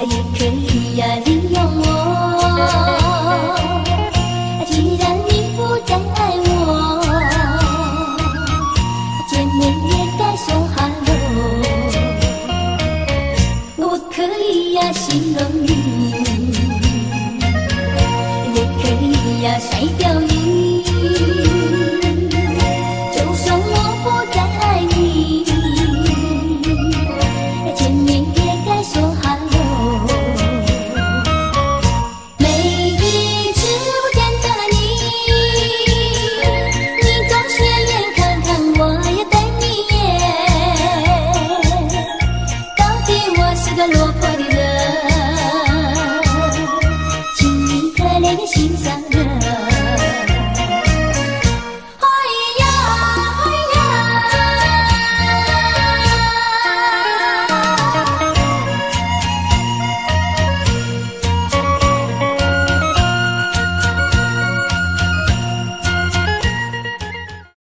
也可以呀利用我，既然你不再爱我，见面也该说。我可以呀形容你，也可以呀甩掉你。sonrisa.